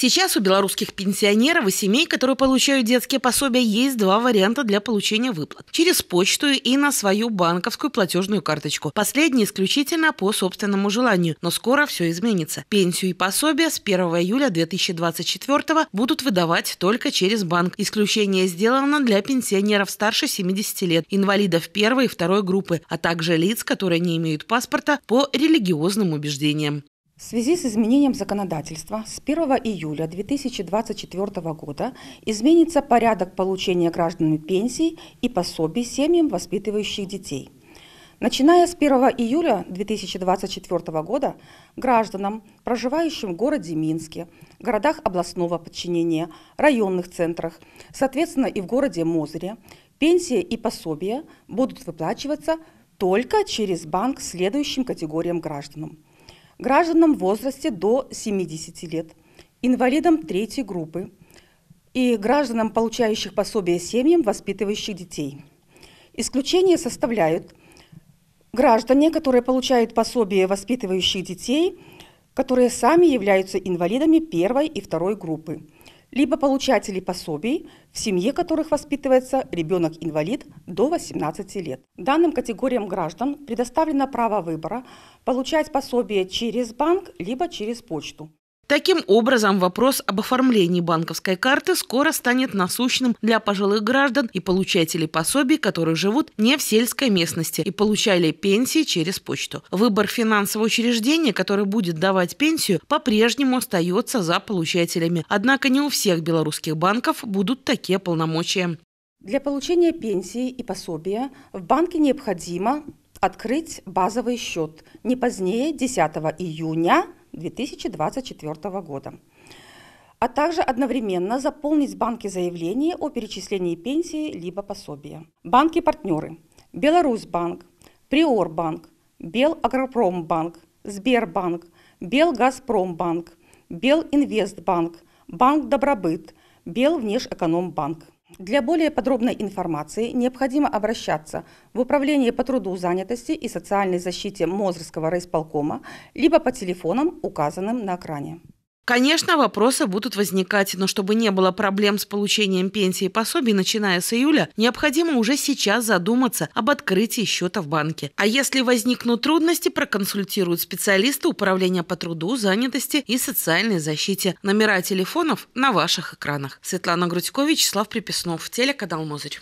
Сейчас у белорусских пенсионеров и семей, которые получают детские пособия, есть два варианта для получения выплат. Через почту и на свою банковскую платежную карточку. Последний исключительно по собственному желанию, но скоро все изменится. Пенсию и пособия с 1 июля 2024 будут выдавать только через банк. Исключение сделано для пенсионеров старше 70 лет, инвалидов первой и второй группы, а также лиц, которые не имеют паспорта по религиозным убеждениям. В связи с изменением законодательства с 1 июля 2024 года изменится порядок получения гражданами пенсий и пособий семьям, воспитывающих детей. Начиная с 1 июля 2024 года гражданам, проживающим в городе Минске, городах областного подчинения, районных центрах, соответственно и в городе Мозыре, пенсии и пособия будут выплачиваться только через банк следующим категориям гражданам – гражданам в возрасте до 70 лет, инвалидам третьей группы и гражданам, получающих пособие семьям, воспитывающих детей. Исключение составляют граждане, которые получают пособие воспитывающих детей, которые сами являются инвалидами первой и второй группы – либо получателей пособий, в семье которых воспитывается ребенок-инвалид до 18 лет. Данным категориям граждан предоставлено право выбора получать пособие через банк либо через почту. Таким образом, вопрос об оформлении банковской карты скоро станет насущным для пожилых граждан и получателей пособий, которые живут не в сельской местности и получали пенсии через почту. Выбор финансового учреждения, которое будет давать пенсию, по-прежнему остается за получателями. Однако не у всех белорусских банков будут такие полномочия. Для получения пенсии и пособия в банке необходимо открыть базовый счет не позднее 10 июня 2024 года а также одновременно заполнить в банке заявление о перечислении пенсии либо пособия. Банки-партнеры – Беларусьбанк, Приорбанк, Белагропромбанк, Сбербанк, Белгазпромбанк, Белинвестбанк, Банк Добробыт, Белвнешэкономбанк. Для более подробной информации необходимо обращаться в Управление по труду, занятости и социальной защите Мозырского райисполкома либо по телефонам, указанным на экране. Конечно, вопросы будут возникать, но чтобы не было проблем с получением пенсии и пособий, начиная с июля, необходимо уже сейчас задуматься об открытии счета в банке. А если возникнут трудности, проконсультируют специалисты Управления по труду, занятости и социальной защите. Номера телефонов на ваших экранах. Светлана Грудько, Вячеслав Приписнов, телеканал Мозырь.